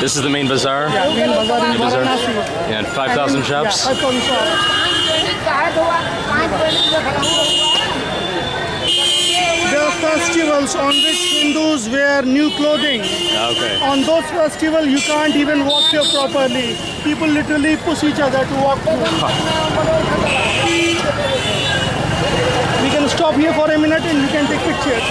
This is the main bazaar. Yeah, main bazaar in Bazaar. Varanasi. Yeah, 5,000 shops. Yeah, 5,000 shops. There are festivals on which Hindus wear new clothing. Okay. On those festivals, you can't even walk here properly. People literally push each other to walk through. We can stop here for a minute and you can take pictures.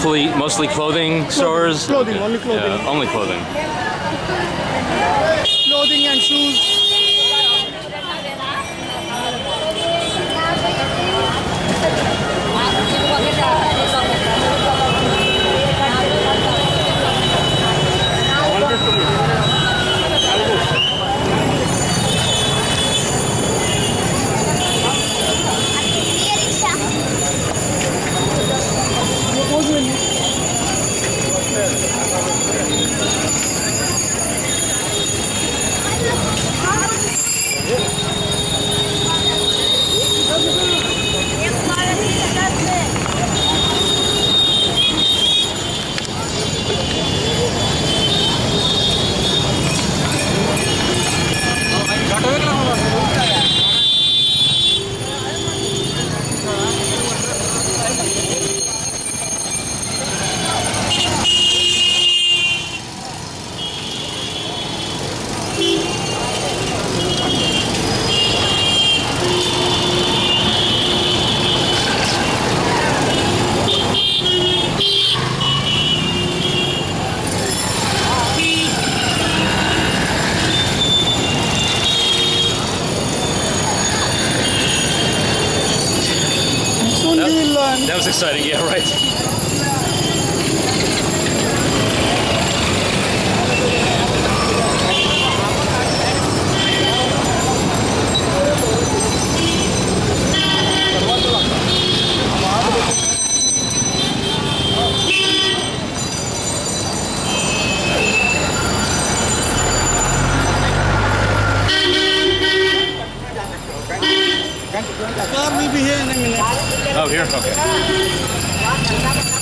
Mostly mostly clothing stores. Clothing, only clothing. Yeah, only clothing. Clothing That was exciting. Yeah, right. Oh, here. Okay.